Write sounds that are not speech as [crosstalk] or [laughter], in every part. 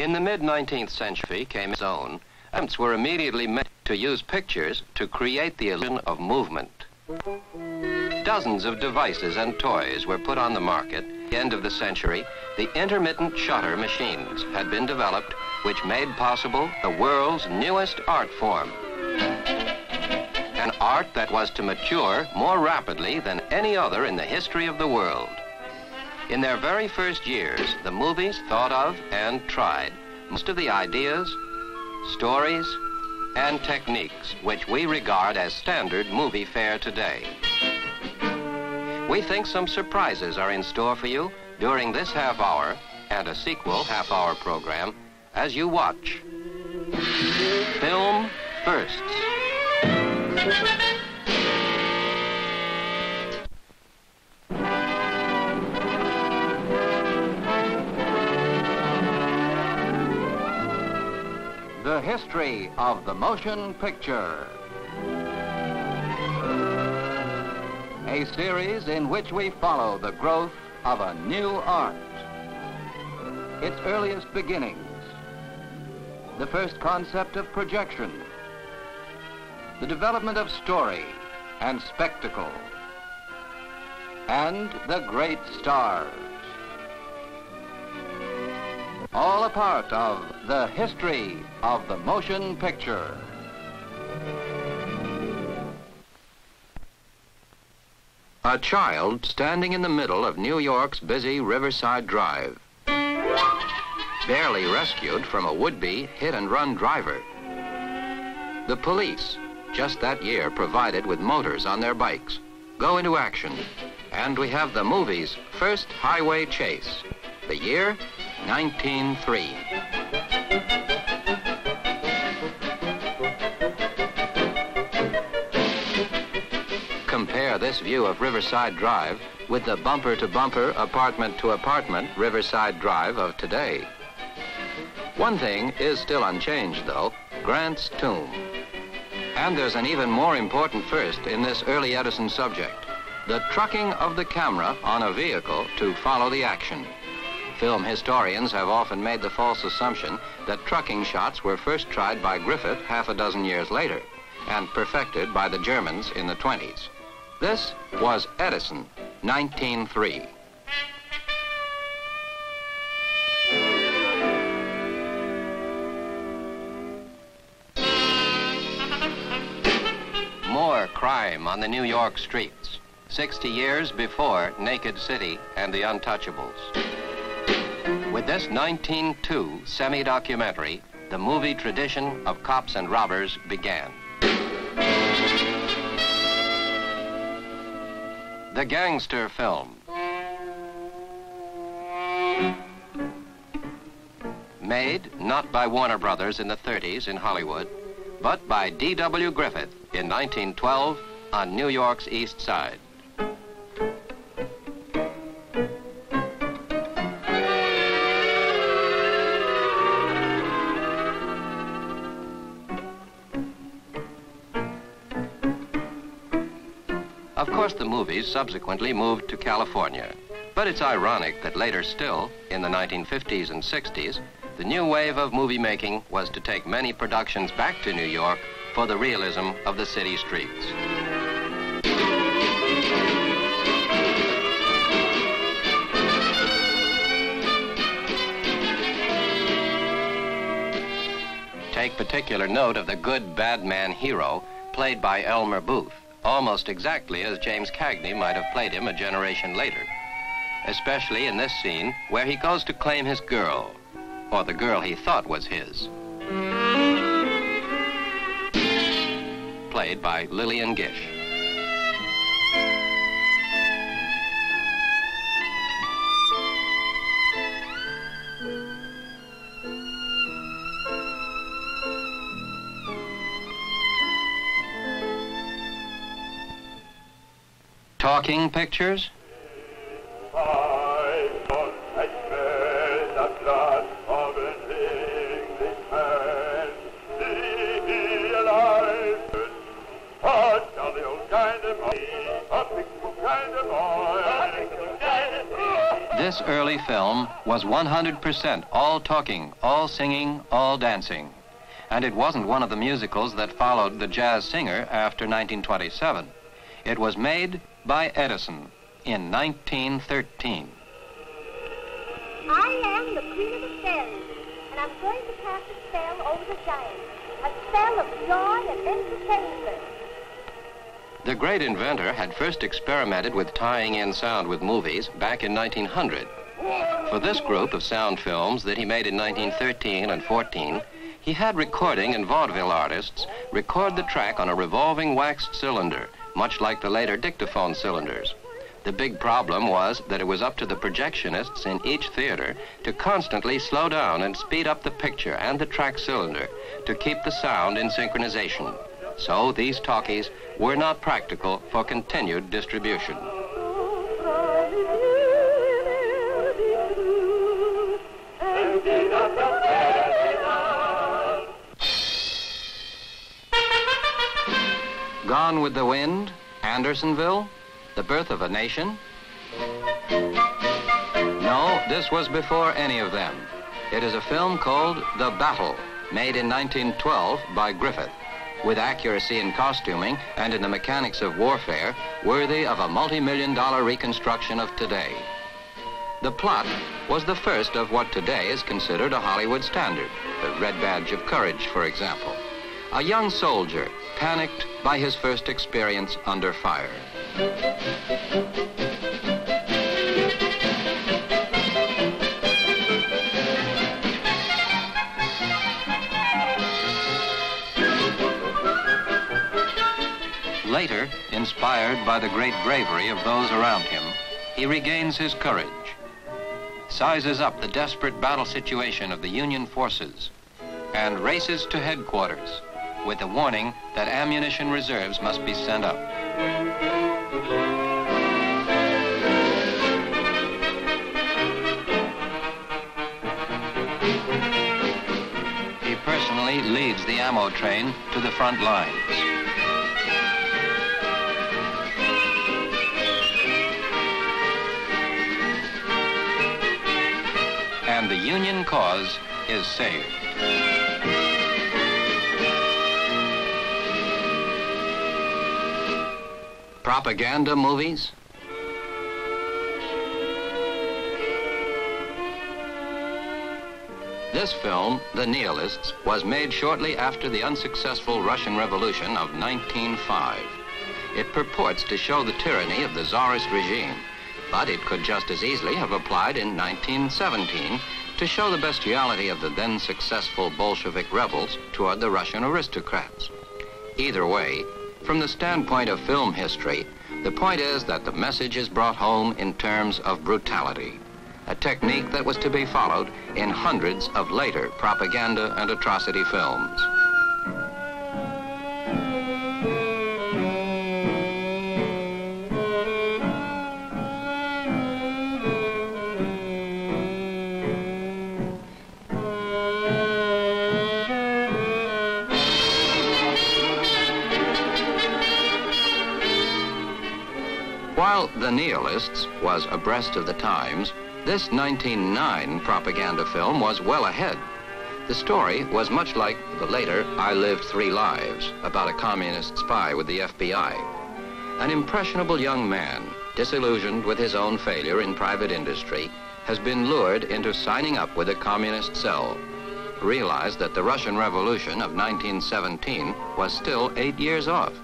In the mid-19th century came its own. Attempts were immediately made to use pictures to create the illusion of movement. Dozens of devices and toys were put on the market. At the end of the century, the intermittent shutter machines had been developed, which made possible the world's newest art form. An art that was to mature more rapidly than any other in the history of the world. In their very first years, the movies thought of and tried most of the ideas, stories, and techniques which we regard as standard movie fare today. We think some surprises are in store for you during this half hour and a sequel half hour program as you watch Film Firsts. History of the motion picture. A series in which we follow the growth of a new art. Its earliest beginnings. The first concept of projection. The development of story and spectacle. And the great stars all a part of the history of the motion picture. A child standing in the middle of New York's busy Riverside Drive. Barely rescued from a would-be hit-and-run driver. The police, just that year provided with motors on their bikes, go into action. And we have the movie's first highway chase. The year, 1903. View of Riverside Drive with the bumper-to-bumper, apartment-to-apartment Riverside Drive of today. One thing is still unchanged, though, Grant's tomb. And there's an even more important first in this early Edison subject, the trucking of the camera on a vehicle to follow the action. Film historians have often made the false assumption that trucking shots were first tried by Griffith half a dozen years later and perfected by the Germans in the 20s. This was Edison, 1903. More crime on the New York streets, 60 years before Naked City and the Untouchables. With this 1902 semi-documentary, the movie tradition of cops and robbers began. The gangster film. Made not by Warner Brothers in the 30s in Hollywood, but by D.W. Griffith in 1912 on New York's East Side. Movies subsequently moved to California. But it's ironic that later still, in the 1950s and 60s, the new wave of movie making was to take many productions back to New York for the realism of the city streets. Take particular note of the good bad man hero, played by Elmer Booth, almost exactly as James Cagney might have played him a generation later. Especially in this scene where he goes to claim his girl, or the girl he thought was his. Played by Lillian Gish. Boy. This early film was 100% all talking, all singing, all dancing. And it wasn't one of the musicals that followed The Jazz Singer after 1927. It was made by Edison in 1913. I am the queen of the fairies, and I'm going to cast a spell over the giants. A spell of joy and entertainment. The great inventor had first experimented with tying in sound with movies back in 1900. For this group of sound films that he made in 1913 and 14, he had recording and vaudeville artists record the track on a revolving waxed cylinder, much like the later dictaphone cylinders. The big problem was that it was up to the projectionists in each theater to constantly slow down and speed up the picture and the track cylinder to keep the sound in synchronization. So these talkies were not practical for continued distribution. Gone with the Wind, Andersonville, The Birth of a Nation? No, this was before any of them. It is a film called The Battle, made in 1912 by Griffith, with accuracy in costuming and in the mechanics of warfare worthy of a multi-million dollar reconstruction of today. The plot was the first of what today is considered a Hollywood standard, the Red Badge of Courage, for example. A young soldier panicked by his first experience under fire. Later, inspired by the great bravery of those around him, he regains his courage, sizes up the desperate battle situation of the Union forces, and races to headquarters with a warning that ammunition reserves must be sent up. He personally leads the ammo train to the front lines. And the Union cause is saved. Propaganda movies? This film, The Nihilists, was made shortly after the unsuccessful Russian Revolution of 1905. It purports to show the tyranny of the Tsarist regime, but it could just as easily have applied in 1917 to show the bestiality of the then successful Bolshevik rebels toward the Russian aristocrats. Either way, from the standpoint of film history, the point is that the message is brought home in terms of brutality, a technique that was to be followed in hundreds of later propaganda and atrocity films. Nihilists was abreast of the times, this 1909 propaganda film was well ahead. The story was much like the later I Lived Three Lives about a communist spy with the FBI. An impressionable young man, disillusioned with his own failure in private industry, has been lured into signing up with a communist cell. Realized that the Russian Revolution of 1917 was still eight years off.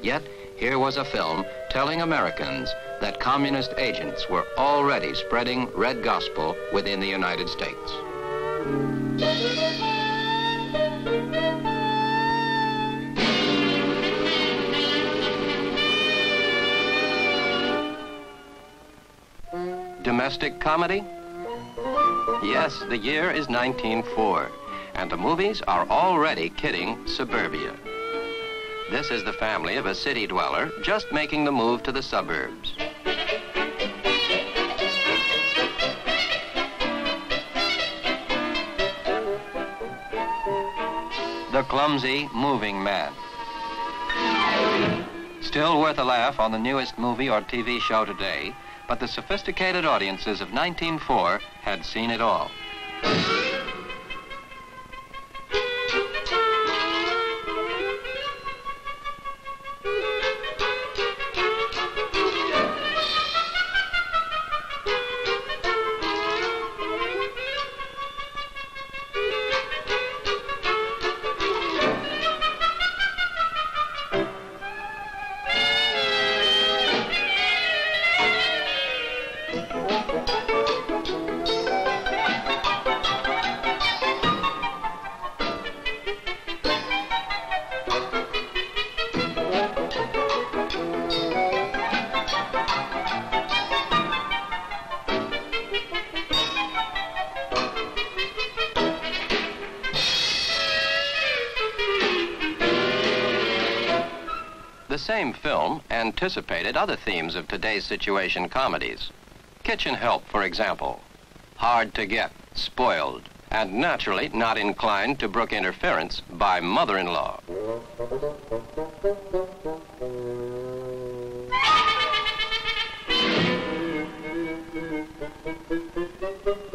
Yet, here was a film telling Americans that communist agents were already spreading red gospel within the United States. Domestic comedy? Yes, the year is 1904, and the movies are already kidding suburbia. This is the family of a city dweller just making the move to the suburbs. The clumsy moving man. Still worth a laugh on the newest movie or TV show today, but the sophisticated audiences of 1904 had seen it all. Same film anticipated other themes of today's situation comedies. Kitchen help, for example. Hard to get, spoiled, and naturally not inclined to brook interference by mother-in-law. [laughs]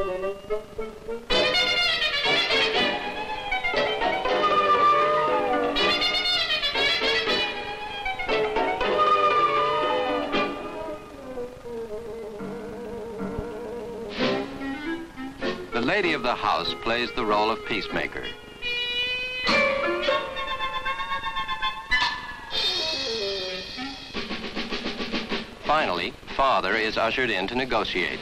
The lady of the house plays the role of peacemaker. Finally, father is ushered in to negotiate.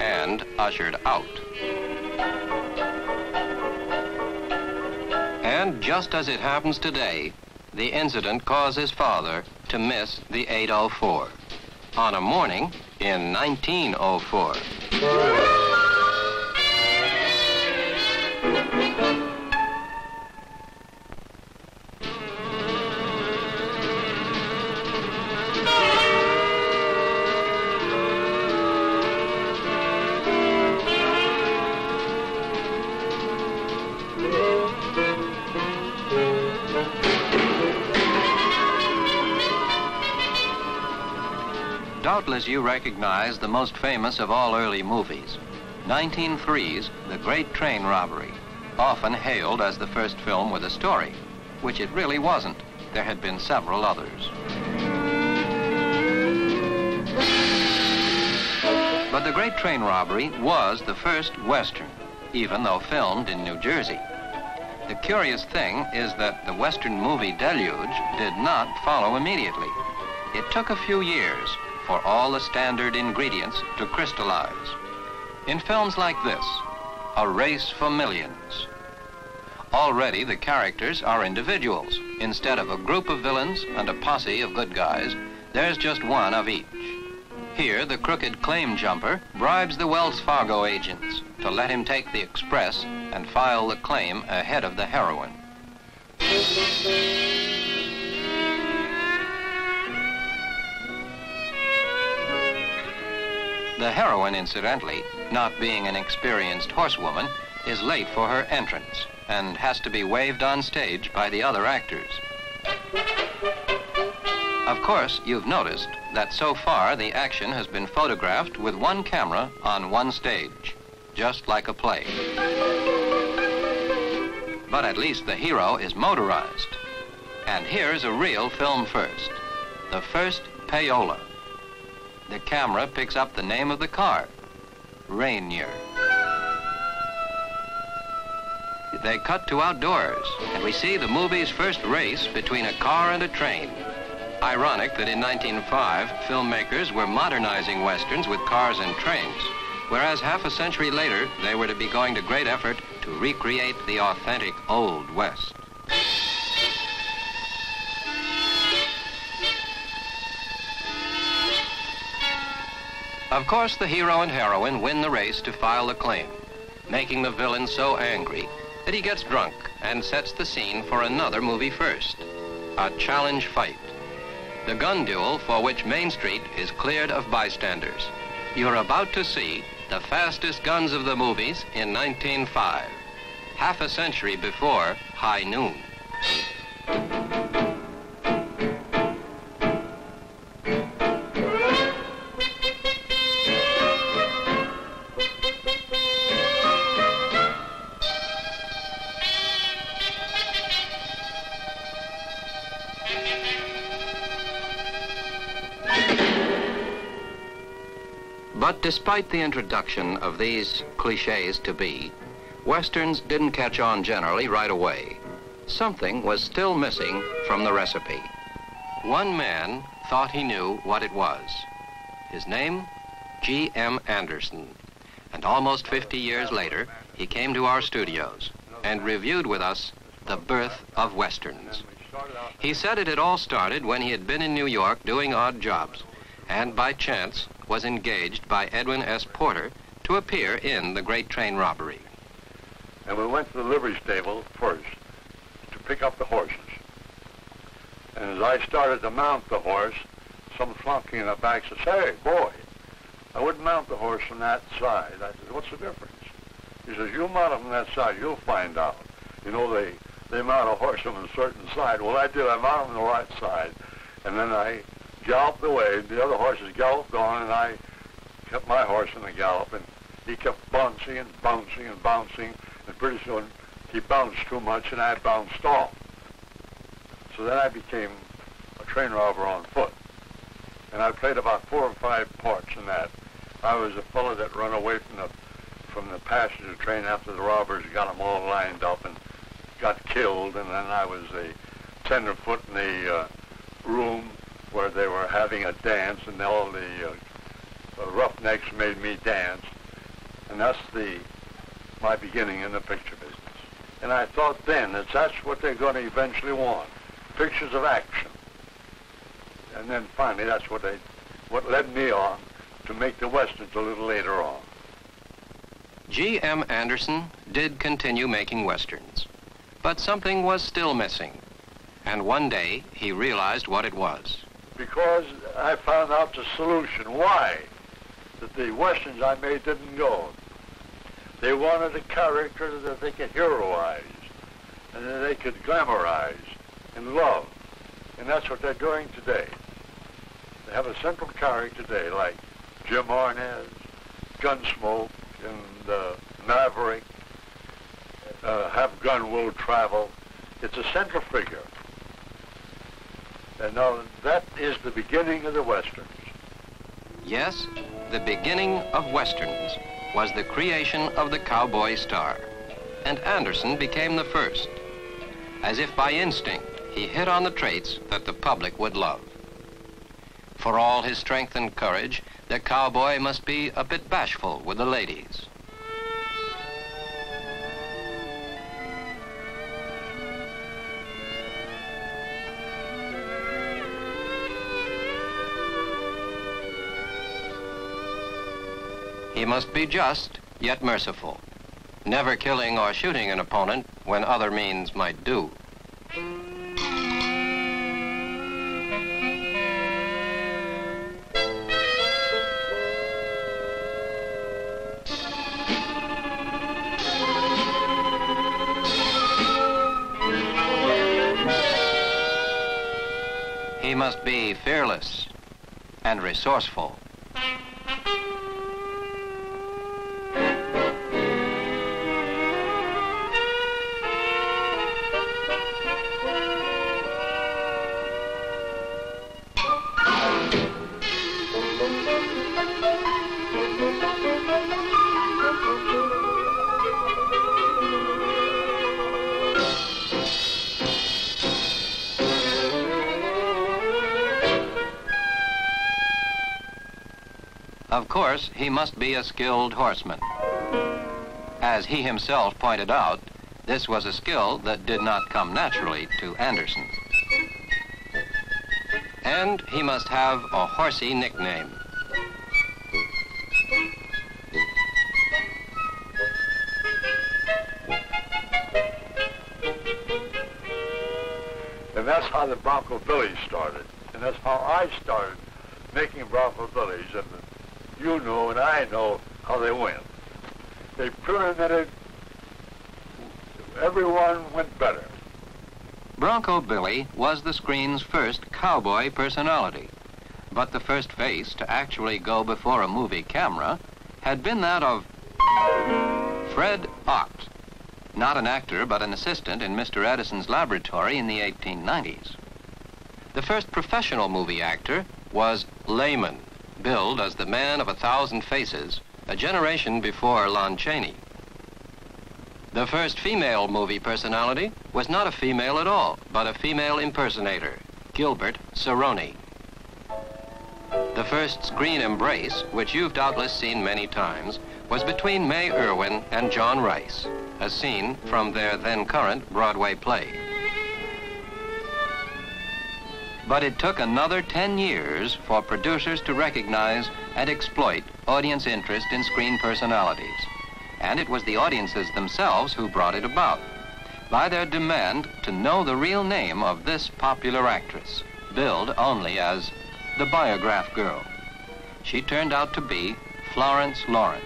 And ushered out. And just as it happens today, the incident causes father to miss the 804 on a morning in 1904. Doubtless you recognize the most famous of all early movies, 1903's The Great Train Robbery, often hailed as the first film with a story, which it really wasn't. There had been several others. But The Great Train Robbery was the first Western, even though filmed in New Jersey. The curious thing is that the Western movie deluge did not follow immediately. It took a few years for all the standard ingredients to crystallize. In films like this, A Race for Millions, already the characters are individuals. Instead of a group of villains and a posse of good guys, there's just one of each. Here, the crooked claim jumper bribes the Wells Fargo agents to let him take the express and file the claim ahead of the heroine. The heroine, incidentally, not being an experienced horsewoman, is late for her entrance and has to be waved on stage by the other actors. Of course, you've noticed that so far the action has been photographed with one camera on one stage, just like a play. But at least the hero is motorized. And here's a real film first, the first payola. The camera picks up the name of the car, Rainier. They cut to outdoors, and we see the movie's first race between a car and a train. Ironic that in 1905, filmmakers were modernizing westerns with cars and trains, whereas half a century later, they were to be going to great effort to recreate the authentic Old West. Of course, the hero and heroine win the race to file the claim, making the villain so angry that he gets drunk and sets the scene for another movie first, a challenge fight. The gun duel for which Main Street is cleared of bystanders. You're about to see the fastest guns of the movies in 1905, half a century before High Noon. Despite the introduction of these cliches to be, Westerns didn't catch on generally right away. Something was still missing from the recipe. One man thought he knew what it was. His name? G.M. Anderson. And almost 50 years later, he came to our studios and reviewed with us the birth of Westerns. He said it had all started when he had been in New York doing odd jobs and by chance was engaged by Edwin S. Porter to appear in the Great Train Robbery. And we went to the livery stable first to pick up the horses. And as I started to mount the horse, some flunky in the back says, hey, boy, I wouldn't mount the horse from that side. I said, what's the difference? He says, you mount him from that side, you'll find out. You know, they, they mount a horse from a certain side. Well, I did. I mounted on the right side. And then I galloped away. The other horses galloped on, and I kept my horse in the gallop. And he kept bouncing and bouncing and bouncing. And pretty soon, he bounced too much, and I bounced off. So then I became a train robber on foot. And I played about four or five parts in that. I was a fellow that run away from the from the passenger train after the robbers got them all lined up and got killed. And then I was a tenderfoot in the uh, room where they were having a dance, and all the uh, roughnecks made me dance. And that's the my beginning in the picture business. And I thought then that that's what they're going to eventually want, pictures of action. And then finally, that's what they, what led me on to make the westerns a little later on. G.M. Anderson did continue making westerns, but something was still missing. And one day, he realized what it was. Because I found out the solution why that the westerns I made didn't go. They wanted a character that they could heroize and that they could glamorize and love. And that's what they're doing today. They have a central character today like Jim Arness, Gunsmoke, and uh, Maverick, uh, Have Gun Will Travel. It's a central figure. And now that is the beginning of the Westerns. Yes, the beginning of Westerns was the creation of the cowboy star. And Anderson became the first. As if by instinct, he hit on the traits that the public would love. For all his strength and courage, the cowboy must be a bit bashful with the ladies. He must be just, yet merciful, never killing or shooting an opponent when other means might do. He must be fearless and resourceful. Course, he must be a skilled horseman. As he himself pointed out, this was a skill that did not come naturally to Anderson. And he must have a horsey nickname. And that's how the Bronco Billies started. And that's how I started making Bronco Billies. And you know and I know how they went. They pyramided, everyone went better. Bronco Billy was the screen's first cowboy personality, but the first face to actually go before a movie camera had been that of Fred Ott, not an actor but an assistant in Mr. Edison's laboratory in the 1890s. The first professional movie actor was Lehman, billed as the man of a thousand faces, a generation before Lon Chaney. The first female movie personality was not a female at all, but a female impersonator, Gilbert Saroni. The first screen embrace, which you've doubtless seen many times, was between May Irwin and John Rice, a scene from their then current Broadway play. But it took another 10 years for producers to recognize and exploit audience interest in screen personalities and it was the audiences themselves who brought it about by their demand to know the real name of this popular actress, billed only as the Biograph Girl. She turned out to be Florence Lawrence.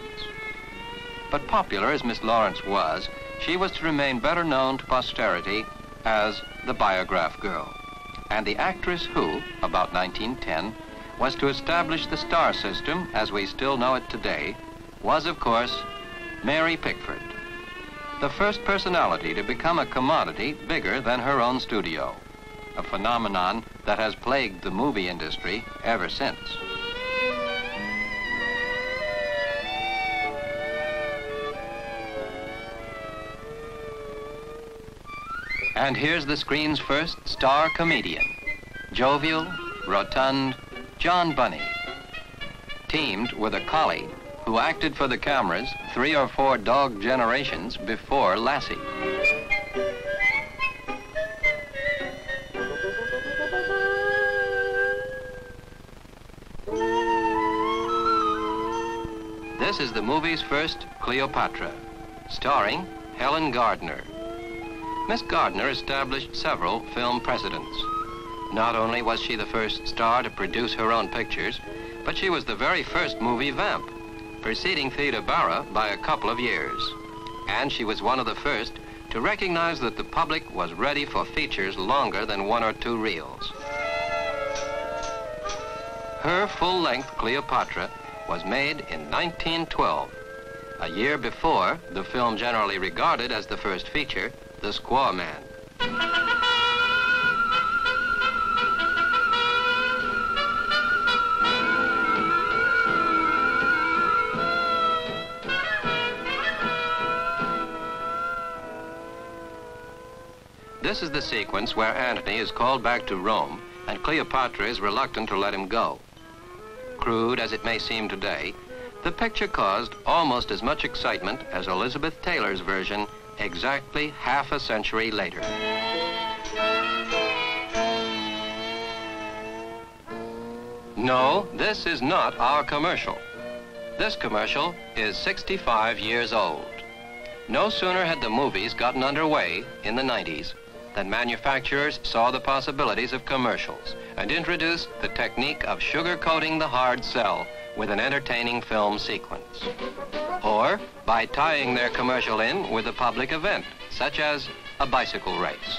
But popular as Miss Lawrence was, she was to remain better known to posterity as the Biograph Girl. And the actress who, about 1910, was to establish the star system as we still know it today, was, of course, Mary Pickford, the first personality to become a commodity bigger than her own studio, a phenomenon that has plagued the movie industry ever since. And here's the screen's first star comedian, jovial, rotund, John Bunny, teamed with a collie who acted for the cameras three or four dog generations before Lassie. This is the movie's first Cleopatra, starring Helen Gardner. Miss Gardner established several film precedents. Not only was she the first star to produce her own pictures, but she was the very first movie vamp preceding Theda Bara by a couple of years. And she was one of the first to recognize that the public was ready for features longer than one or two reels. Her full-length Cleopatra was made in 1912, a year before the film generally regarded as the first feature, The Squaw Man. This is the sequence where Antony is called back to Rome and Cleopatra is reluctant to let him go. Crude as it may seem today, the picture caused almost as much excitement as Elizabeth Taylor's version exactly half a century later. No, this is not our commercial. This commercial is 65 years old. No sooner had the movies gotten underway in the 90s than manufacturers saw the possibilities of commercials and introduced the technique of sugarcoating the hard sell with an entertaining film sequence. Or by tying their commercial in with a public event, such as a bicycle race.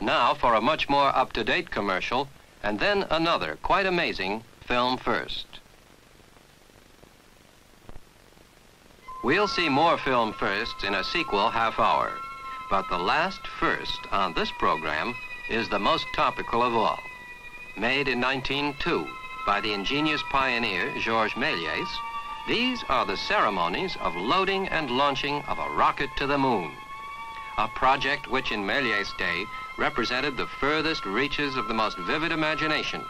Now for a much more up-to-date commercial, and then another quite amazing film first. We'll see more film firsts in a sequel half hour. But the last first on this program is the most topical of all. Made in 1902 by the ingenious pioneer Georges Méliès, these are the ceremonies of loading and launching of a rocket to the moon. A project which in Méliès' day represented the furthest reaches of the most vivid imagination,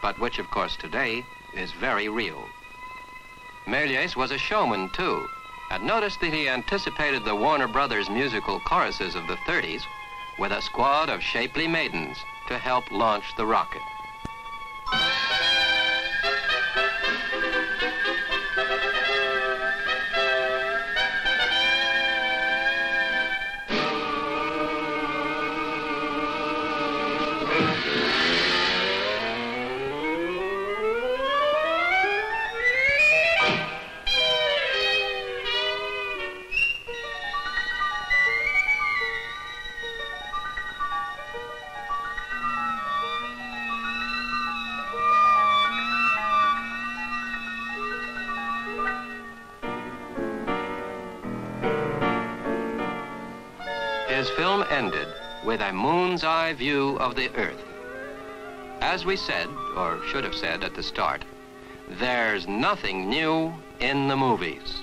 but which of course today is very real. Méliès was a showman too, and noticed that he anticipated the Warner Brothers musical choruses of the 30s with a squad of shapely maidens to help launch the rocket. Film ended with a moon's eye view of the Earth. As we said, or should have said at the start, there's nothing new in the movies.